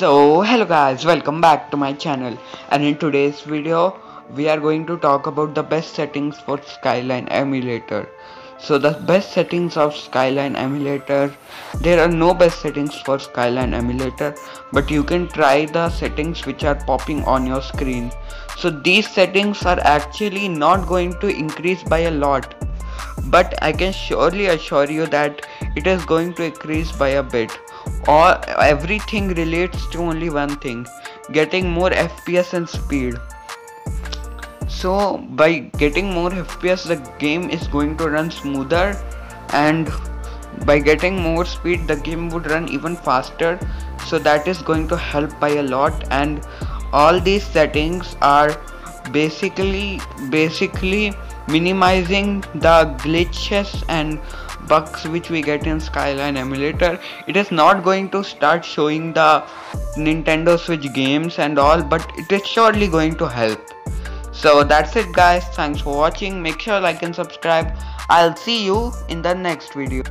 So hello guys welcome back to my channel and in today's video we are going to talk about the best settings for Skyline emulator. So the best settings of Skyline emulator there are no best settings for Skyline emulator but you can try the settings which are popping on your screen. So these settings are actually not going to increase by a lot but I can surely assure you that it is going to increase by a bit. Or everything relates to only one thing getting more fps and speed. So by getting more fps the game is going to run smoother and by getting more speed the game would run even faster. So that is going to help by a lot and all these settings are basically basically minimizing the glitches and bugs which we get in Skyline emulator. It is not going to start showing the Nintendo Switch games and all but it is surely going to help. So that's it guys. Thanks for watching. Make sure like and subscribe. I'll see you in the next video